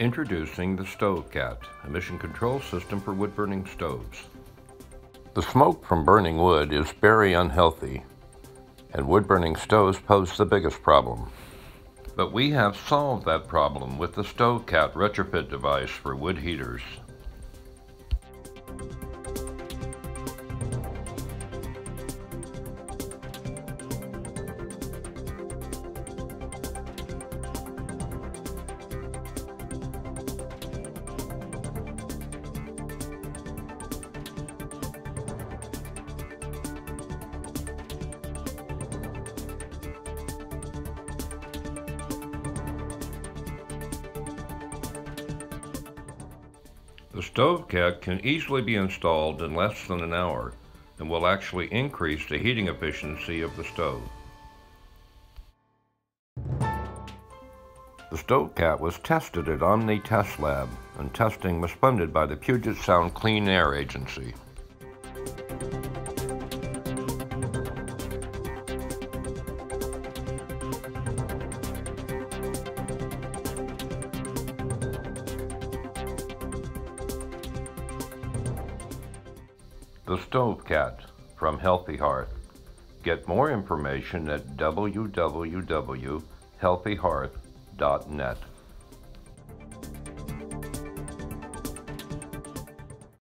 Introducing the StoveCat, emission control system for wood burning stoves. The smoke from burning wood is very unhealthy, and wood burning stoves pose the biggest problem. But we have solved that problem with the StoveCat retrofit device for wood heaters. The stove StoveCat can easily be installed in less than an hour and will actually increase the heating efficiency of the stove. The StoveCat was tested at Omni Test Lab and testing was funded by the Puget Sound Clean Air Agency. The StoveCat from Healthy Hearth. Get more information at www.healthyhearth.net.